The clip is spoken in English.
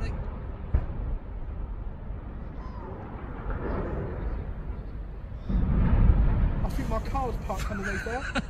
I think my car was parked under there.